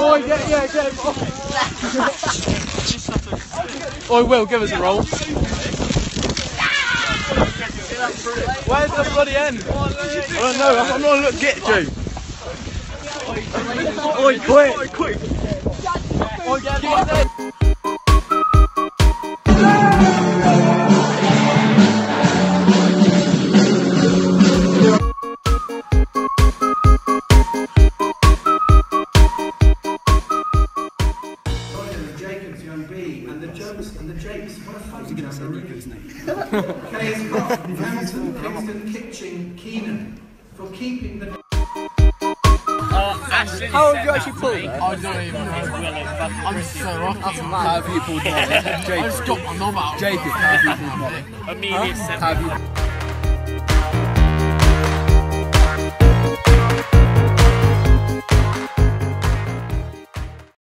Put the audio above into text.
Oh, yeah, yeah, yeah. Oi, Will, give us a roll. Where's the bloody end? I don't know. I'm not gonna get you. Oi, quick! Oi, quick! Oi, get it. The Jones and the Jakes. What a fucking name. Kelly's Croft, Hampton, Kingston, Kitching, Keenan for keeping the. How have you actually pulled that? I don't even know. I'm so off. That's mad. How have you pulled that? Jacob. I just got my knob out. Jacob, how have you pulled that? Immediate How have you?